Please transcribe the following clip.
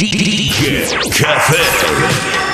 DJ Café.